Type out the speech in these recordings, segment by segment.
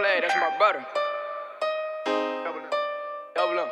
flag, that's my brother. Double up.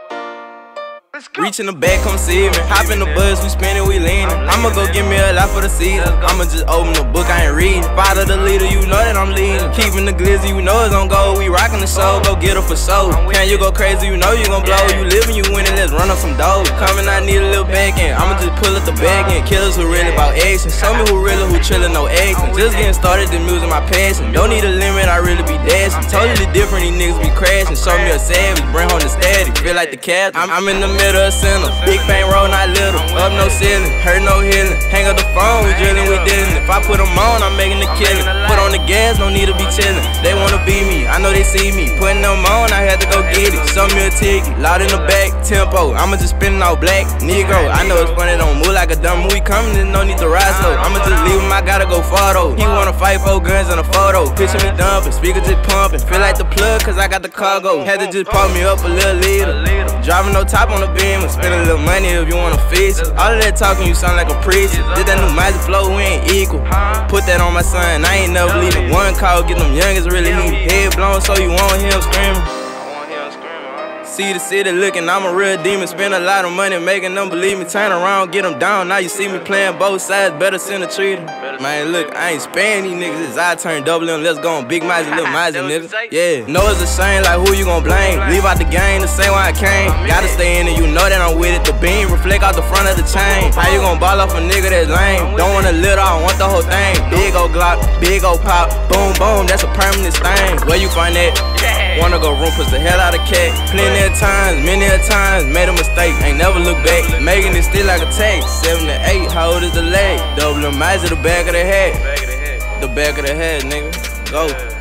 Reach in the back, come see me. Hop in the bus, we spinning, we leaning. I'ma go get me a lot for the season. I'ma just open the book, I ain't reading. Father the leader, you know that I'm leading. Keeping the glizzy, you know it's on go. We rockin' the show, go get her for show. Can you go crazy, you know you gon' blow. You living, you winning, let's run up some dough. Coming, I need a little back end. I'ma just pull up the back end. Killers who really about action. Show me who really, who chillin', no action. Just getting started, the music my passion. Don't need a limit, I really be dashing. Totally different, these niggas be crashing. Show me a savage, bring home the static. Feel like the captain. I'm, I'm in the middle of center. Big bang roll, not little. Up no ceiling, hurt no healing. Hang up the phone, we drilling, we dealing. If I put them on, I'm making the killing. Put on the gas, no need to be chilling. They wanna be me, I know they see me. Putting them on, I had to go get it. Show me a ticket, loud in the back, tempo. I'ma just spin all black, Negro. I know it's funny, don't move like a dumb movie coming, there's no need to rise slow. I'ma just leave him, I gotta go far though. He wanna fight four guns and a photo. Picture me dumping, speakers just pumping. Feel like the plug, cause I got the cargo. Had to just pump me up a little later. Driving no top on the beam, spend a little money if you wanna fix it. All of that talking, you sound like a priest. Did that new magic flow, we ain't equal. Put that on my son, I ain't never leaving. One call, get them youngest really heat. Head blown, so you won't hear him screaming. See the city looking, I'm a real demon. Spend a lot of money making them believe me. Turn around, get them down. Now you see me playing both sides, better send a treaty. Man, look, I ain't sparing these niggas. It's I turn double M. Let's go on Big Mizey, little Mizey, nigga. Yeah, know it's a shame, like who you gon' blame? Leave out the game the same way I came. Gotta stay in you know that I'm with it. The beam reflect out the front of the chain. How you gon' ball off a nigga that's lame? Don't want a little, I want the whole thing. Big old Glock, big old pop, boom, boom, that's a permanent stain. Where you find that? Wanna go room, push the hell out of cat. Plenty of times, many of times, made a mistake, ain't never look back. Making it still like a take. Seven to eight, how old is the leg? Double M eyes to the back of the head. The back of the head, nigga. Go.